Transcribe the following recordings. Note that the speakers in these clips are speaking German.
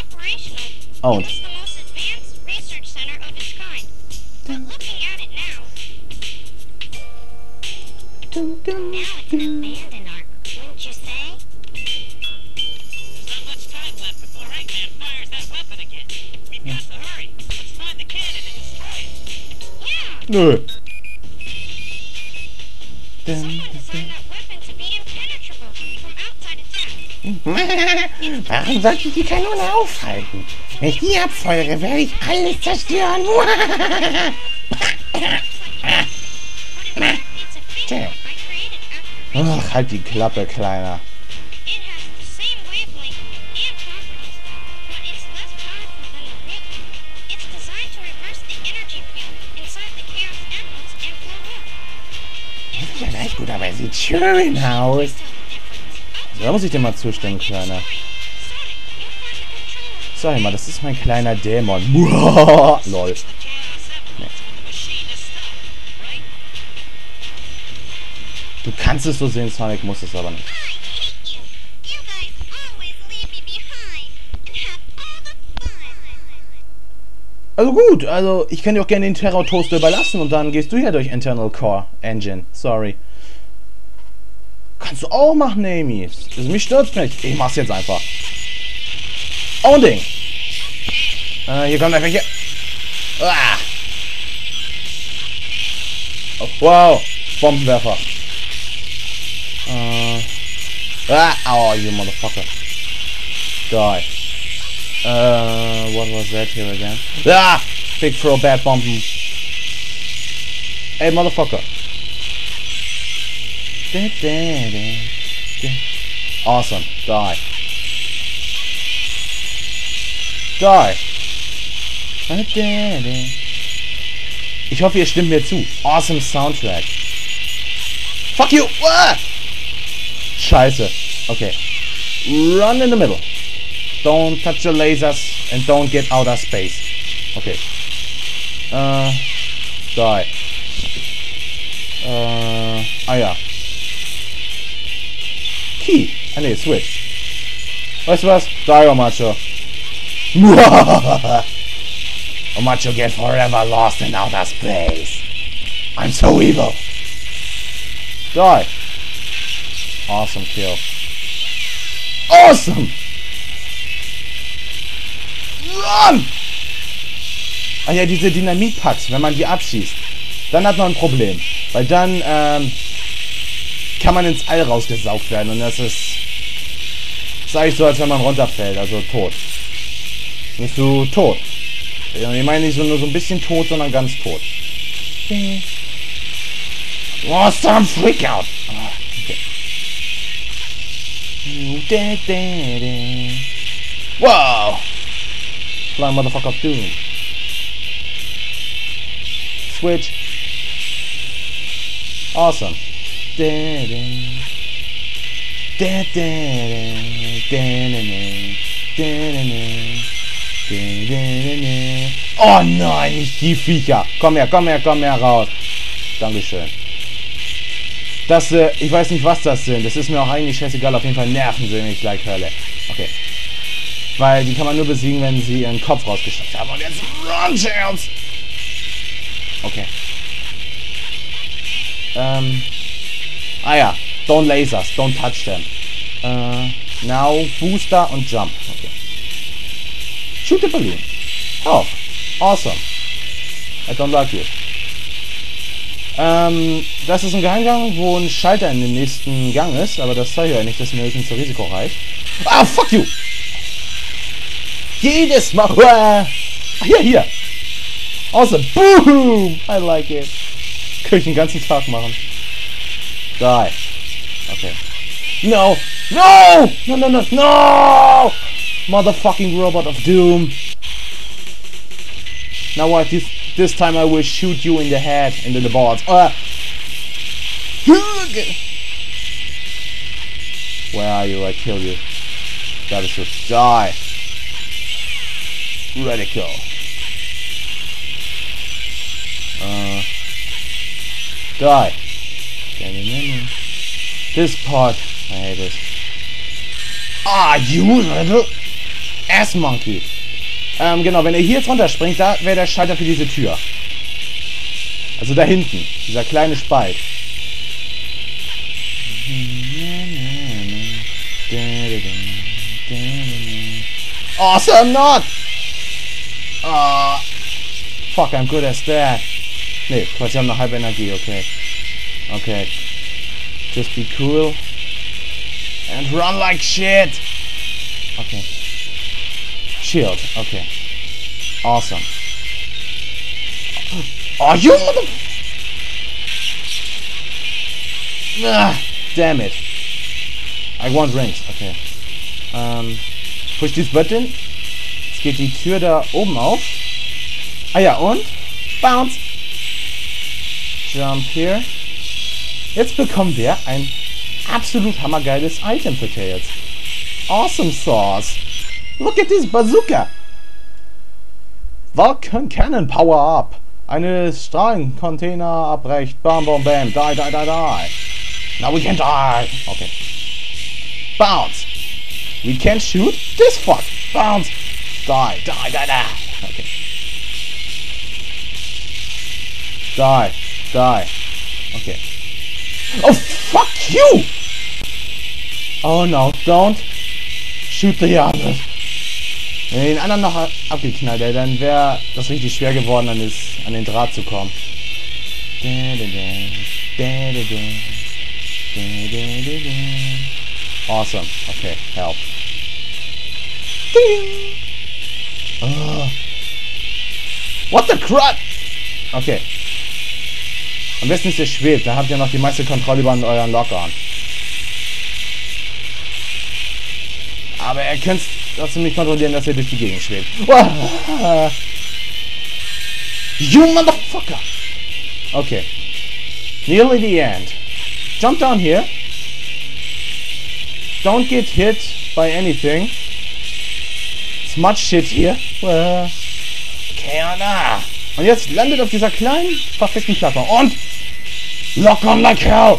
operational. Oh. It is the most advanced research center of its kind. But looking at it now, now it's an abandoned ark, wouldn't you say? Not much time left before Eggman fires that weapon again. We've got to hurry. Let's find the cannon and destroy it. Yeah. Warum sollte ich die Kanone aufhalten? Wenn ich die abfeuere, werde ich alles zerstören. Ach, halt die Klappe, Kleiner. Gleich gut, aber es sieht schön aus. Da muss ich dir mal zustimmen, Kleiner. Sag ich mal, das ist mein kleiner Dämon. Lol. Right? Du kannst es so sehen, Sonic, muss es aber nicht. Also gut, also ich kann dir auch gerne den Terror Toaster überlassen und dann gehst du ja durch Internal Core Engine. Sorry. Kannst du auch machen, Amy. Das mich stört's nicht. Ich mach's jetzt einfach. Oh, ein Ding. Äh, hier kommt einfach hier. Ah. Oh, wow. Bombenwerfer. Äh. Ah, oh, you motherfucker. Die. Uh, what was that here again? Ah! Big throw bad bomben. Hey, motherfucker. Awesome. Die. Die. Ich hoffe, ihr stimmt mir zu. Awesome Soundtrack. Fuck you! Ah! Scheiße. Okay. Run in the middle. Don't touch the lasers and don't get out of space. Okay. Äh. Die. Äh. Ah ja. Key. Ah ne, Switch. Weißt du was? Die, Omacho. Omacho get forever lost in outer space. I'm so evil. Die. Awesome kill. Awesome! Run! Ah ja, diese Dynamitpacks, wenn man die abschießt, dann hat man ein Problem. Weil dann ähm, kann man ins All rausgesaugt werden und das ist, sag ich so, als wenn man runterfällt, also tot. Bist du tot. Ich meine nicht so nur so ein bisschen tot, sondern ganz tot. Awesome Freakout! Ah, okay. Da, da, da. Wow! Flying motherfucker doom. Switch. Awesome. Oh nein, nicht die Viecher. Komm her, komm her, komm her raus. Dankeschön. Das, äh, ich weiß nicht, was das sind. Das ist mir auch eigentlich scheißegal. Auf jeden Fall nerven sie mich gleich Hölle. Okay. Weil die kann man nur besiegen, wenn sie ihren Kopf rausgesteckt haben. Und jetzt run, Chance! Okay. Ähm. Ah ja. Don't lasers. Don't touch them. Äh, now Booster und Jump. Okay. Shoot the balloon. Oh. Awesome. I don't like you. Ähm, das ist ein Geheimgang, wo ein Schalter in dem nächsten Gang ist, aber das zeige ich euch nicht, das ist mir höchstens zu risikoreich. Ah, fuck you! Jedes Mal. Ah, hier, hier. Awesome. Boom! I like it. Könnte ich den ganzen Tag machen. Die. Okay. No! No! No, no, no, no! Motherfucking robot of doom. Now what? This this time I will shoot you in the head, into the balls. Uh. Where are you? I kill you. That is just die. Radical. Uh. Die. This part. I hate this. Ah, you little Ass Monkey. Ähm, genau, wenn er hier jetzt runterspringt, da wäre der Schalter für diese Tür. Also da hinten, dieser kleine Spalt. Awesome not! Ah, fuck, I'm good as that. Nee, Quatsch, ich habe noch halbe Energie, okay. Okay. Just be cool. And run like shit! Okay. Shield, okay. Awesome. Are you mother... Ah, damn it. I want rings, okay. Ähm, push this button. Jetzt geht die Tür da oben auf. Ah ja, und? Bounce. Jump here. Jetzt bekommen wir ein absolut hammergeiles Item für Tails. Awesome Sauce. Look at this bazooka. Vulcan Cannon Power Up. Eine Strahlencontainer abbrecht. Bam, bam, bam. Die, die, die, die. Now we can die. Okay. Bounce. We can shoot this fuck. Bounce. Die, die, die, die. Okay. Die. Die. Okay. Oh, fuck you! Oh no, don't shoot the other. Wenn wir den anderen noch abgeknallt hätte, dann wäre das richtig schwer geworden, dann ist an den Draht zu kommen. Awesome. Okay, help. Ding. Uh. What the crap? Okay. Am besten ist ihr schwebt, dann habt ihr noch die meiste Kontrolle über euren Lock-on. Aber ihr könnt trotzdem nicht kontrollieren, dass ihr durch die Gegend schwebt. You motherfucker! Okay. Nearly the end. Jump down here. Don't get hit by anything. It's much shit here. Uah. Okay, na. Und jetzt landet auf dieser kleinen, perfekten Plattform. Und lock on like hell.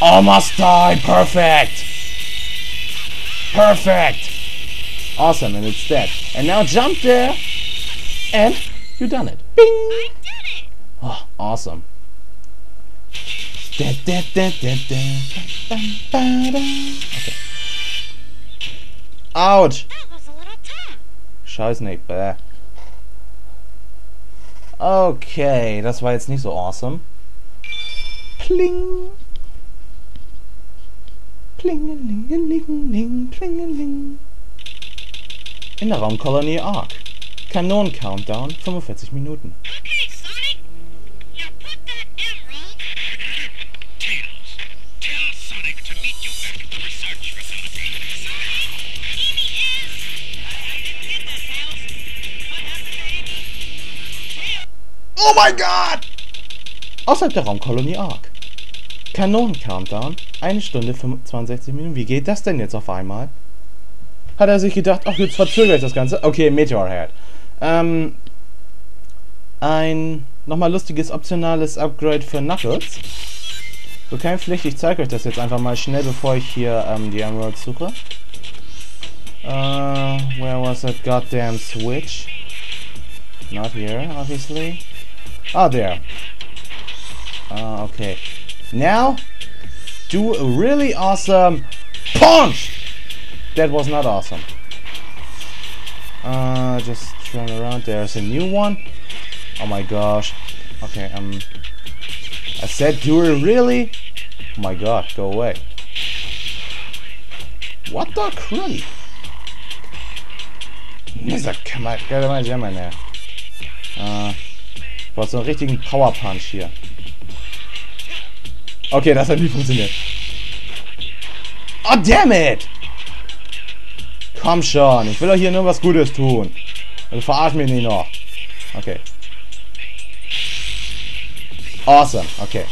Almost die. Perfect. Perfect. Awesome, and it's dead. And now jump there, and you done it. Bing. I did it! Oh, awesome. Da, da, da, da, da, ba, ba, da. Okay. Ouch. Scheiß nicht, bäh. Okay, das war jetzt nicht so awesome. Pling. Plingelingelingeling, plingeling. In der Raumkolonie Ark. Kanon-Countdown, 45 Minuten. Oh mein Gott! Außerhalb der Raumkolonie Ark. Kanon-Countdown, 1 Stunde 62 Minuten. Wie geht das denn jetzt auf einmal? Hat er sich gedacht, ach, jetzt verzögere ich das Ganze? Okay, Meteorhead. Ähm, ein nochmal lustiges optionales Upgrade für Knuckles. So kein Pflicht, ich zeige euch das jetzt einfach mal schnell, bevor ich hier ähm, die Emeralds suche. Uh, where was that goddamn switch? Not here, obviously. Ah, there. Ah, okay. Now, do a really awesome punch! That was not awesome. Uh, just turn around. There's a new one. Oh my gosh. Okay, um... I said do it really? Oh my god, go away. What the crud? Dieser kann man, kann man jammern, ne? Äh, braucht so einen richtigen Power Punch hier. Okay, das hat nie funktioniert. Oh, damn it! Komm schon, ich will doch hier nur was Gutes tun. Also verarsch mich nicht noch. Okay. Awesome, okay.